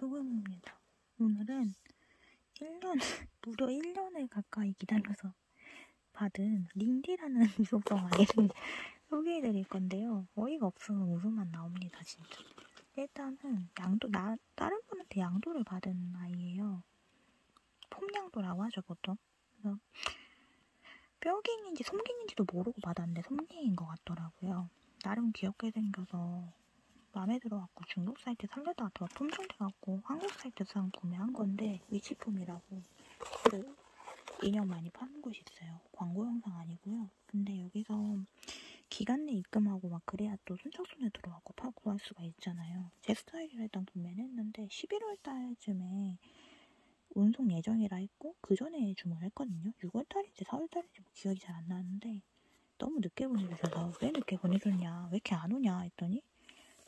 소금입니다. 오늘은 1년, 무려 1년을 가까이 기다려서 받은 링디라는 미소성 아이를 소개해드릴 건데요. 어이가 없으면 웃음만 나옵니다, 진짜. 일단은 양도, 나, 다른 분한테 양도를 받은 아이예요. 폼양도라고 하죠, 보통. 그래서 뼈갱인지 솜갱인지도 모르고 받았는데 솜갱인 것 같더라고요. 나름 귀엽게 생겨서 마음에 들어갖고 중국 사이트 살려다가 더 품절돼갖고 한국 사이트상 구매한 건데 위치품이라고 그 인형 많이 파는 곳이 있어요. 광고 영상 아니고요. 근데 여기서 기간 내 입금하고 막 그래야 또 순척순에 들어가고 파 구할 수가 있잖아요. 제 스타일이라 일단 구매는 했는데 11월 달쯤에 운송 예정이라 했고 그 전에 주문을 했거든요. 6월 달인지 4월 달인지 뭐 기억이 잘 안 나는데 너무 늦게 보내주셔서 왜 늦게 보내줬냐 왜 이렇게 안 오냐 했더니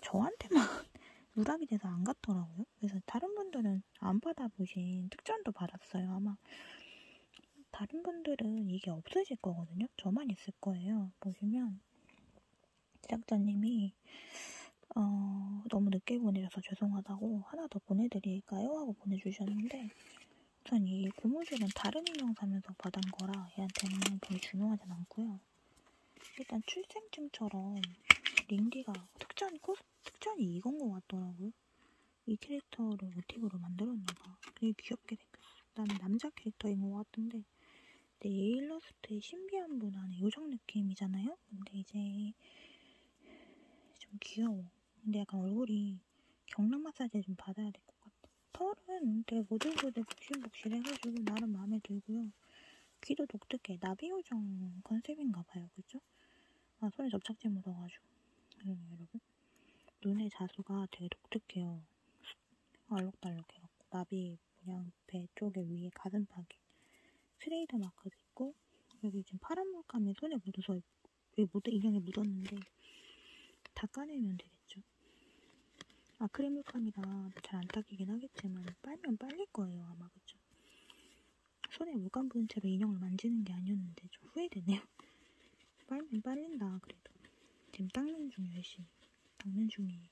저한테만 누락이 돼서 안 갔더라고요. 그래서 다른 분들은 안 받아보신 특전도 받았어요. 아마 다른 분들은 이게 없으실 거거든요. 저만 있을 거예요. 보시면 제작자님이 어, 너무 늦게 보내셔서 죄송하다고 하나 더 보내드릴까요? 하고 보내주셨는데 전 이 고무줄은 다른 인형 사면서 받은 거라 얘한테는 별로 중요하진 않고요. 일단 출생증처럼 링디가 특전 코 특전이 이건 것 같더라고요. 이 캐릭터를 모티브로 만들었나봐. 되게 귀엽게 생겼어. 나는 남자 캐릭터인 것 같은데 근데 이 일러스트의 신비한 분안에 요정 느낌이잖아요? 근데 이제 좀 귀여워. 근데 약간 얼굴이 경락 마사지 좀 받아야 될 것 같아. 털은 되게 보들보들 복실복실 해가지고 나름 마음에 들고요. 귀도 독특해. 나비 요정 컨셉인가 봐요. 그죠? 아, 손에 접착제 묻어가지고. 그러네, 여러분. 눈의 자수가 되게 독특해요. 알록달록해갖고. 나비 그냥 배 쪽에 위에 가슴팍에 트레이더 마크도 있고 여기 지금 파란 물감이 손에 묻어서 여기 묻어, 인형에 묻었는데 닦아내면 되겠죠. 아크릴 물감이라 잘 안 닦이긴 하겠지만 빨면 빨릴 거예요 아마 그죠. 손에 물감 부은 채로 인형을 만지는 게 아니었는데 좀 후회되네요. 빨면 빨린다 그래도 지금 닦는 중 열심히 닦는 중이에요.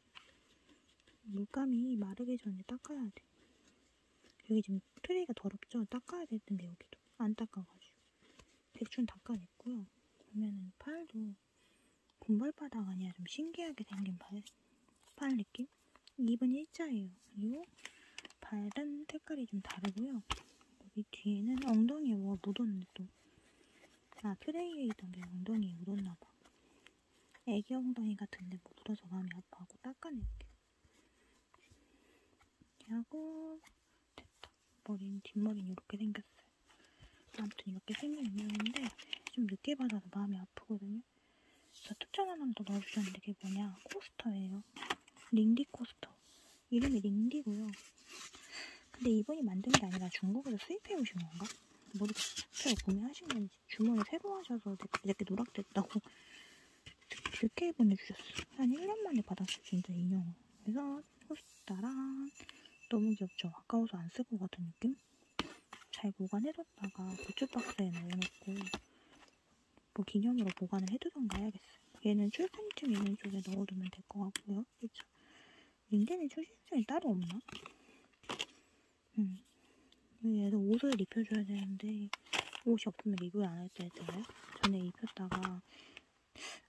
물감이 마르기 전에 닦아야 돼. 여기 지금 트레이가 더럽죠? 닦아야 될 텐데 여기도 안 닦아가지고 대충 닦아냈고요. 보면은 팔도 분발바닥 아니야 좀 신기하게 생긴 팔, 팔 느낌? 입은 일자예요. 그리고 발은 색깔이 좀 다르고요. 여기 뒤에는 엉덩이에 뭐가 묻었네 또. 아 트레이에 있던 게 엉덩이에 묻었나봐. 애기 엉덩이 같은데 뭐 묻어서 마음이 아파하고 닦아낼게. 이렇게 하고 됐다. 머리는 뒷머리는 이렇게 생겼어요. 아무튼 이렇게 생긴 인형인데 좀 늦게 받아서 마음이 아프거든요. 저 특전 하나만 더 넣어주셨는데 그게 뭐냐 코스터예요. 링디 코스터. 이름이 링디고요. 근데 이분이 만든 게 아니라 중국에서 수입해 오신 건가? 모르겠어요. 구매하신 건지 주문을 새로 하셔서 이렇게 누락됐다고 늦게 보내주셨어요. 한 1년 만에 받았어요. 진짜 인형을. 그래서 코스타랑 너무 귀엽죠? 아까워서 안 쓸 것 같은 느낌? 잘 보관해뒀다가 부츠박스에 넣어놓고 뭐 기념으로 보관을 해두던가 해야겠어요. 얘는 출생증 있는 쪽에 넣어두면 될 것 같고요. 그쵸? 링디는 출생증이 따로 없나? 음. 얘도 옷을 입혀줘야 되는데 옷이 없으면 리뷰를 안할때 있잖아요. 전에 입혔다가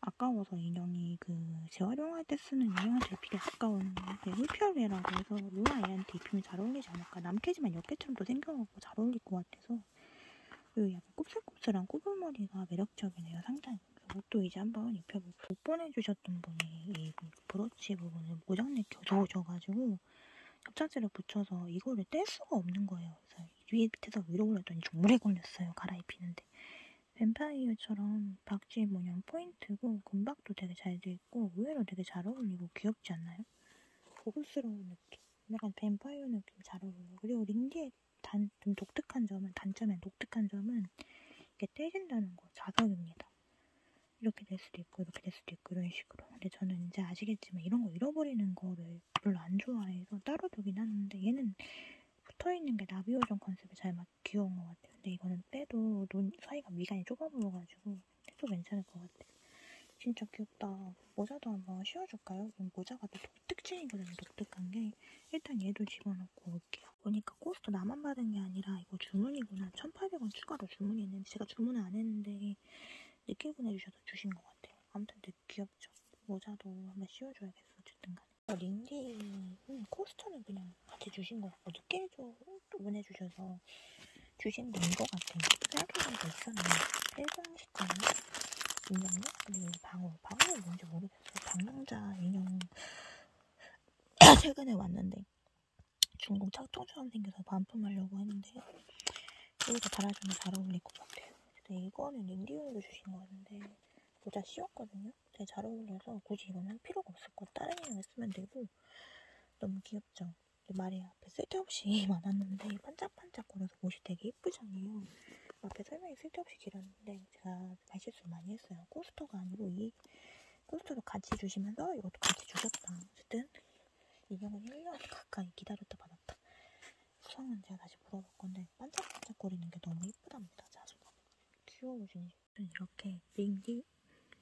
아까워서 인형이 그 재활용할 때 쓰는 인형한테 입히기 아까운 네, 홀피어레라고 해서 루아 애한테 입히면 잘 어울리지 않을까. 남캐지만 옆캐처럼 또 생겨갖고 잘 어울릴 것 같아서 그리고 약간 곱슬곱슬한 꼬불머리가 매력적이네요. 상당히. 옷도 이제 한번 입혀보고 못 보내주셨던 분이 이 브러치 부분을 모장내 껴줘가지고 접착제를 붙여서 이거를 뗄 수가 없는 거예요. 그래서 위에 밑에서 위로 올렸더니 종물에 걸렸어요. 갈아입히는데. 뱀파이어처럼 박쥐 모양 포인트고 금박도 되게 잘 돼있고 의외로 되게 잘 어울리고 귀엽지 않나요? 고급스러운 느낌. 약간 뱀파이어 느낌 잘 어울려요. 그리고 링디의 단, 좀 독특한 점은, 단점엔 독특한 점은 이게 떼진다는 거, 자석입니다. 이렇게 될 수도 있고, 이렇게 될 수도 있고, 이런 식으로. 근데 저는 이제 아시겠지만 이런 거 잃어버리는 거를 별로 안 좋아해서 따로 두긴 하는데 얘는 붙어있는 게 나비 요정 컨셉에 잘 맞, 귀여운 것 같아요. 근데 이거는 떼도 눈 사이가 미간이 좁아 보여가지고 떼도 괜찮을 것 같아요. 진짜 귀엽다. 모자도 한번 씌워줄까요? 모자가 또 특징이거든요. 독특한 게 일단 얘도 집어넣고 올게요. 보니까 코스트 나만 받은 게 아니라 이거 주문이구나. 1,800원 추가로 주문했는데 제가 주문을 안 했는데 늦게 보내주셔서 주신 것 같아요. 아무튼 되게 귀엽죠. 모자도 한번 씌워줘야겠어. 어쨌든 간에. 음, 코스트는 그냥 같이 주신 거 같고 늦게 줘, 또 보내주셔서 주신 건 이거 같아요. 생각해보니까 있었네. 일광식감이 인형요? 근데 여기 방어. 방어는 뭔지 모르겠어요. 방랑자 인형 최근에 왔는데 중국 짝퉁처럼 생겨서 반품하려고 했는데 여기다 달아주면 잘 어울릴 것 같아요. 근데 이거는 린디용으로 주신 거였는데 모자 씌웠거든요. 되게 잘 어울려서 굳이 할 필요가 없을 것 같아요. 다른 인형을 쓰면 되고 너무 귀엽죠? 근데 말이 앞에 쓸데없이 많았는데 반짝반짝거려서 옷이 되게 예쁘잖아요. 앞에 설명이 쓸데없이 길었는데 제가 말실수를 많이 했어요. 코스터가 아니고 이 코스터를 같이 주시면서 이것도 같이 주셨다. 어쨌든 인형은 1년 가까이 기다렸다 받았다. 수성은 제가 다시 물어볼 건데 반짝반짝거리는 게 너무 예쁘답니다. 자주 귀여우시니 이렇게 링디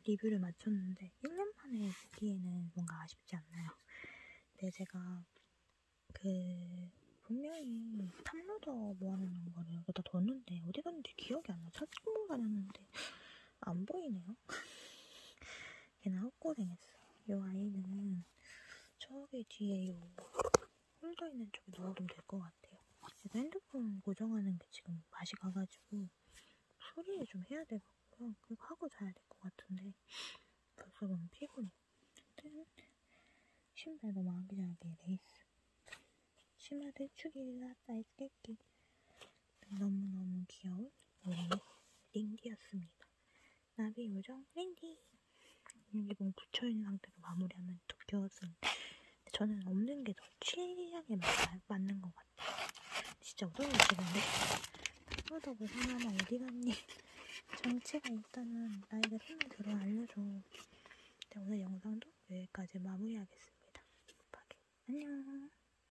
리뷰를 마쳤는데 1년 만에 보기에는 뭔가 아쉽지 않나요? 근데 제가 그 분명히 top loader 모아놓는 거를 여기다 뒀는데 어디 갔는지 기억이 안 나. 찾고 다녔는데 안 보이네요. 걔는 헛고생했어. 이 아이는 저기 뒤에 요 홀더 있는 쪽에 넣어두면 될 것 같아요. 제가 핸드폰 고정하는 게 지금 맛이 가가지고 소리를 좀 해야 되겠고요. 그리고 하고 자야 될 것 같은데 벌써 너무 피곤해. 어쨌든 신발 너무 아기자기해 레이스. 치마 대축이라 사이즈 깨끼. 너무너무 귀여운 링디였습니다. 나비 요정 링디. 여기 몸 붙여있는 상태로 마무리하면 더 귀여웠었는데 저는 없는 게 더 취향에 맞, 맞는 것 같아요. 진짜 어려우시는데 그러다고 하나만 어디 갔니? 정체가 있다면 나에게 손을 들어 알려줘. 네, 오늘 영상도 여기까지 마무리하겠습니다. 안녕.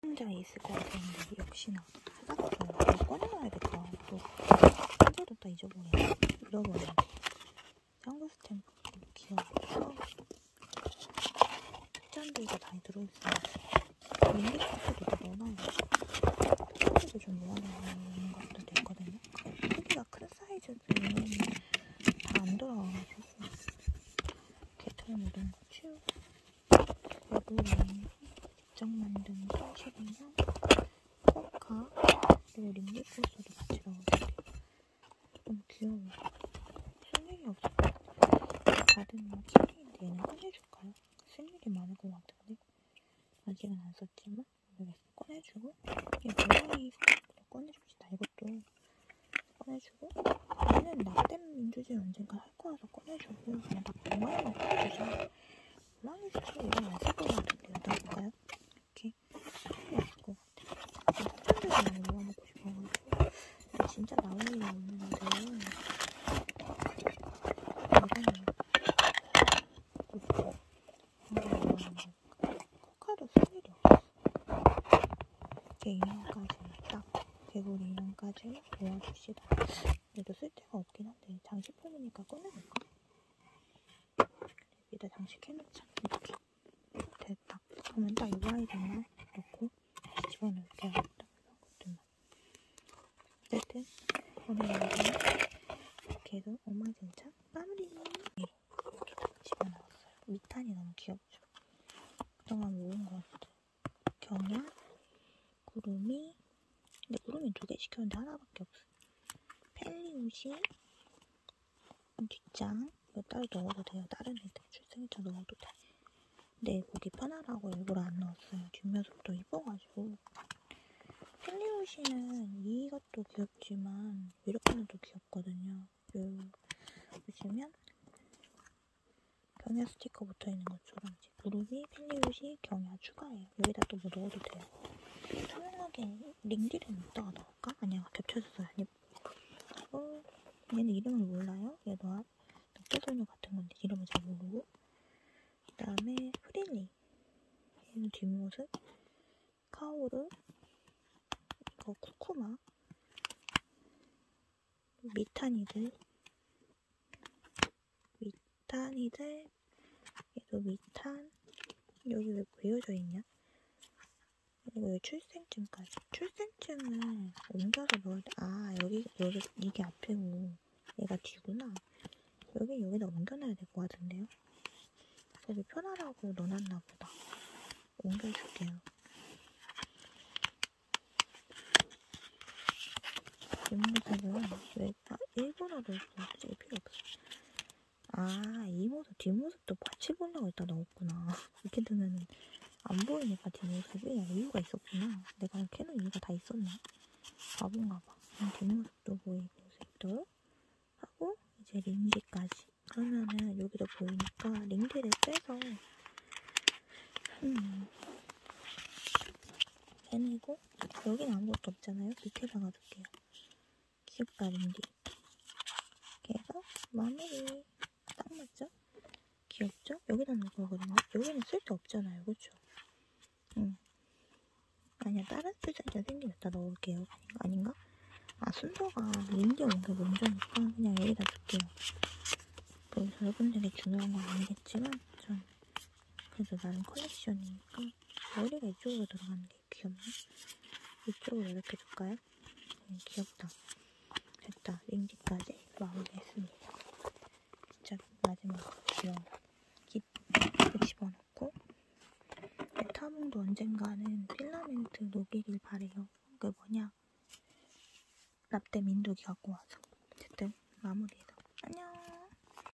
상자에 있을 것 같았는데 역시나. 이거 꺼내놔야겠다. 또 한자도 다 잊어버려. 잃어버려. 짱구 스탬프 귀여워. 짠들도 많이 들어있어요. 민기 코트도 다 넣어놔요. 코트도 좀 모아놓는 것도 됐거든요. 크기가 큰 사이즈는 다안 들어가가지고 개털 묻은 거 치우고 여기는 직접 만든 손실이랑 포카 그리고 코스도 같이 넣어줄게요. 너무 귀여워. 쓸 일이 없을 것. 받은 책인데 얘는 꺼내줄까요? 쓸 일이 많을 것 같은데 아직은 안 썼지만 모르겠어. 꺼내주고 이 모양이 꺼내줍시다. 이것도 꺼내주고 얘는 낙댐 민주주의 언젠가 할 거라서 꺼내주고 그냥 다 모양만 꺼내주자. 모양이 사실 이건 안쓸 것 같은데 놔둘까요? 이렇게 필요 없을 것 같아. 사람들이 많이 모아놓고 싶어가지고 근데 진짜 나올 일이 없는데 이거는 그렇죠. 코카도 쓸 일이 없어. 이렇게 인형까지 딱 인형까지 모아줍시다. 얘도 쓸데가 없긴 한데 장식품이니까 꺼내볼까? 여기다 장식해놓자. 이렇게 됐다. 그러면 딱이 아이들만 넣고 다시 집어넣을게요. 딱 이런 것들만. 어쨌든 오늘 영상은 계속 엉망진창 마무리. 이렇게 딱 집어넣었어요. 미탄이 너무 귀엽죠? 그동안 모은 것들. 경야, 구름이. 근데 시켰는데 하나밖에 없어. 펠리우시, 뒷장. 이거 따로 넣어도 돼요. 다른 애들 출생일자 넣어도 돼. 근데 보기 편하라고 일부러 안 넣었어요. 뒷모습도 이뻐가지고. 펠리우시는 이것도 귀엽지만 이렇게는 또 귀엽거든요. 요 보시면 경야 스티커 붙어 있는 것처럼 이제 무릎이 펠리우시 경야 추가해요. 여기다 또뭐 넣어도 돼요. 투명하게 링디를 넣다가 넣을까? 아니야 겹쳐서 써야지. 어, 얘는 이름을 몰라요. 얘도 늑대소녀 같은 건데 이름을 잘 모르고. 그 다음에 프릴리. 얘는 뒷모습. 카오르. 이거 쿠쿠마. 미타니들. 미타니들. 얘도 미탄. 여기 왜 보여져 있냐? 그리고 여기 출생증까지. 출생증을 옮겨서 넣을 때, 아, 여기, 여기, 이게 앞이고, 얘가 뒤구나. 여기, 여기다 옮겨놔야 될 것 같은데요? 여기 편하라고 넣어놨나 보다. 옮겨줄게요. 뒷모습은 왜, 아, 일본어로 쓸 필요 없어. 아, 이 모습, 뒷모습도 같이 보려고 했다 넣었구나. 이렇게 되면은 안 보이니까 뒷모습이 이유가 있었구나. 내가 캐는 이유가 다 있었나? 바본가 봐. 뒷모습도 보이고 수 있도록 하고 이제 링디까지. 그러면은 여기도 보이니까 링디를 빼서 음, 해내고 여기는 아무것도 없잖아요. 밑에다가 둘게요. 귀엽다 링디. 그래서 마무리. 딱 맞죠? 귀엽죠? 여기다 넣을 거거든요. 여기는 쓸데 없잖아요. 그쵸? 응. 아니야, 다른 표정이 생기면 다 넣을게요. 아닌가? 아닌가? 아, 순서가 링디 온게 먼저니까 그냥 여기다 둘게요. 그 여러분들이 중요한 건 아니겠지만 전 그래도 나름 컬렉션이니까 머리가 이쪽으로 들어가는 게 귀엽네. 이쪽으로 이렇게 둘까요? 네, 귀엽다. 됐다. 링디까지 마무리했습니다. 진짜 마지막 귀여운 깃 집어넣고 타봉도 언젠가는 필라멘트 녹이길 바래요. 그 뭐냐? 라떼 민두기 갖고 와서. 어쨌든 안녕